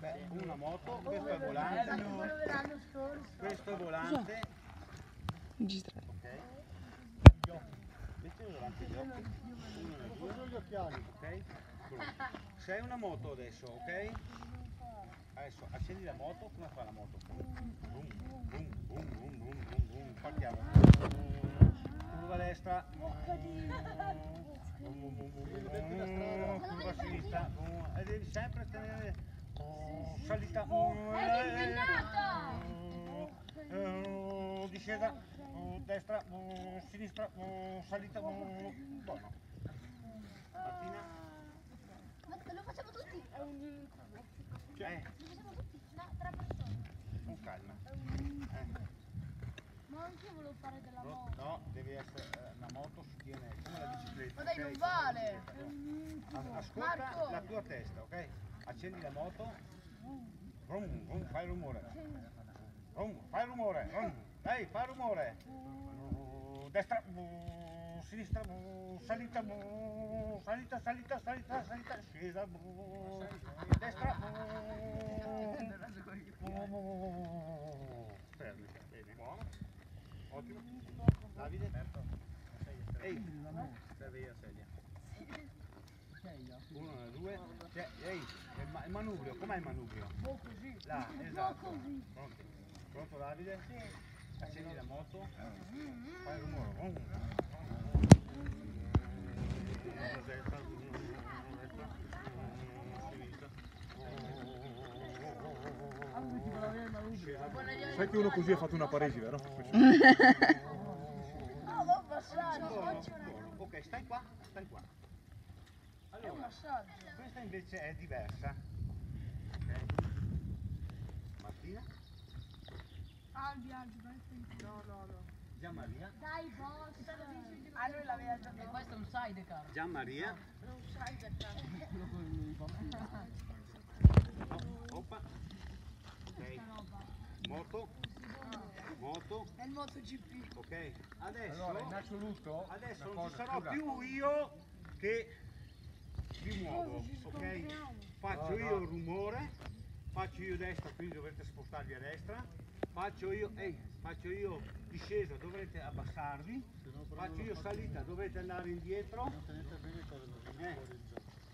Beh, una moto, questo è volante, questo è volante, Registrare. ok? Mettilo davanti agli occhi, uno nel due, gli occhiali. ok? Sei una moto adesso, ok? Adesso accendi la moto, come fa la moto? Boom, boom, boom, boom, boom, boom, boom. Partiamo. Curva destra. Boom, boom, boom, boom, boom. Curva sinistra. boom. E devi sempre tenere salita. boom, eh, eh, Discesa, oh, destra, oh, sinistra, oh, salita. oh. Buono. Martina? Ma lo facciamo tutti? È un... Eh, Lo facciamo tutti? No, tre persone. con calma. Eh. Ma anche io volevo fare della moto. no, devi essere eh, una moto si tiene come la bicicletta. Ma dai, non vale. Ascolta Marco. la tua testa, ok? Accendi la moto. Vrum, vrum, fai rumore. Vrum, fai rumore. Vrum. Dai, fai rumore. Destra, sinistra, salita, salita, salita, salita, salita, scesa, destra. Fermi, bene, buono. Ottimo. Davide? Ehi, serve io sedia. Uno, due, tre, ehi, il, ma- il manubrio, com'è il manubrio? Là, esatto. Pronto? Pronto Davide? Accendi la moto, fai il rumore. Sinistra. Scesa. Sai che uno così ha fatto una Parisi, vero? No, un. Buono, buono. Ok, stai qua, stai qua. È un passaggio. questa invece è diversa. Ok? Martina? Albi, Albi, vai No, no, no. Gian Maria? Dai, boss. Ah, lui l'aveva già detto. Questo è un sidecar. Gian Maria? Non sai già. No, oppa. Ok. Moto. Moto. È il MotoGP. Ok. Adesso, Allora, in assoluto, adesso non ci sarò più io che vi muovo. Ok? Faccio io il rumore. Faccio io destra, quindi dovrete spostarvi a destra. Faccio io, ehi, faccio io discesa, dovrete abbassarvi. Faccio io salita, dovete andare indietro. Eh,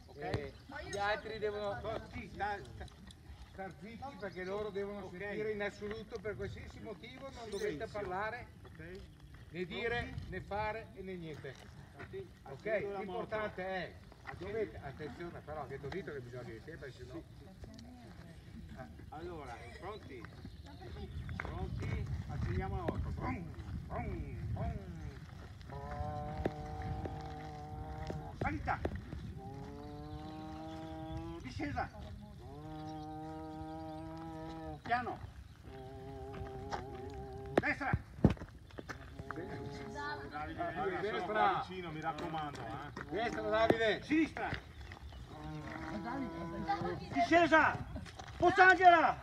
Ok? Gli altri devono sì, sta- sta- star zitti perché loro devono Ok. sentire in assoluto per qualsiasi motivo non dovete parlare ok? né dire né fare e né niente. Ok? L'importante è dovete, attenzione però avete udito che bisogna dire perché sennò Allora, pronti? Pronti? Accendiamo la moto. Brum, brum, brum. Salita. Discesa. Piano. Destra. Destra, vicino, mi raccomando. Eh. destra Davide, Sinistra. Discesa. Pozzanghera.